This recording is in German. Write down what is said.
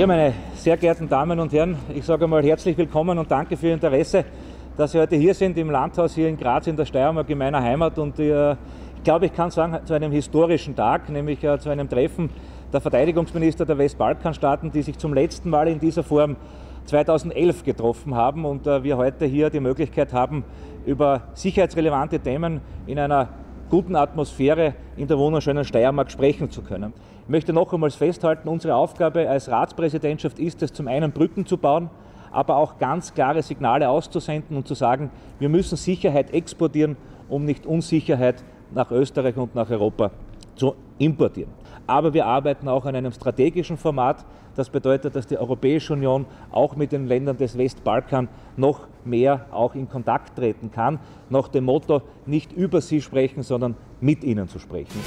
Ja, meine sehr geehrten Damen und Herren, ich sage einmal herzlich willkommen und danke für Ihr Interesse, dass Sie heute hier sind im Landhaus hier in Graz in der Steiermark in meiner Heimat. Und äh, ich glaube, ich kann sagen, zu einem historischen Tag, nämlich äh, zu einem Treffen der Verteidigungsminister der Westbalkanstaaten, die sich zum letzten Mal in dieser Form 2011 getroffen haben und äh, wir heute hier die Möglichkeit haben, über sicherheitsrelevante Themen in einer guten Atmosphäre in der wunderschönen Steiermark sprechen zu können. Ich möchte noch einmal festhalten, unsere Aufgabe als Ratspräsidentschaft ist es, zum einen Brücken zu bauen, aber auch ganz klare Signale auszusenden und zu sagen, wir müssen Sicherheit exportieren, um nicht Unsicherheit nach Österreich und nach Europa zu importieren. Aber wir arbeiten auch an einem strategischen Format. Das bedeutet, dass die Europäische Union auch mit den Ländern des Westbalkan noch mehr auch in Kontakt treten kann, nach dem Motto, nicht über sie sprechen, sondern mit ihnen zu sprechen.